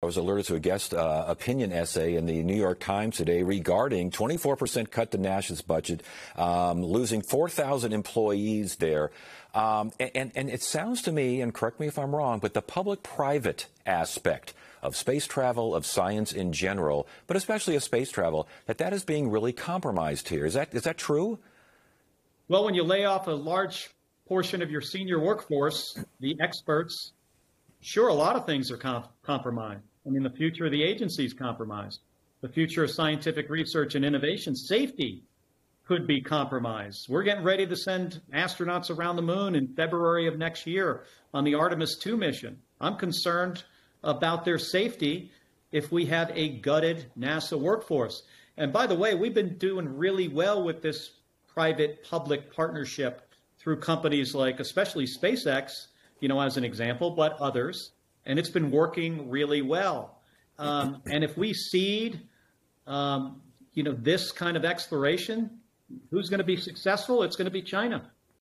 I was alerted to a guest uh, opinion essay in the New York Times today regarding 24% cut to NASA's budget, um, losing 4,000 employees there. Um, and, and it sounds to me, and correct me if I'm wrong, but the public private aspect of space travel, of science in general, but especially of space travel, that that is being really compromised here. Is that, is that true? Well, when you lay off a large portion of your senior workforce, the experts, sure, a lot of things are comp- compromised. I mean, the future of the agency is compromised. The future of scientific research and innovation, safety could be compromised. We're getting ready to send astronauts around the moon in February of next year on the Artemis 2 mission. I'm concerned about their safety if we have a gutted NASA workforce. And by the way, we've been doing really well with this private public partnership through companies like, especially SpaceX, you know, as an example, but others. And it's been working really well. Um, and if we cede, um, you know, this kind of exploration, who's going to be successful? It's going to be China.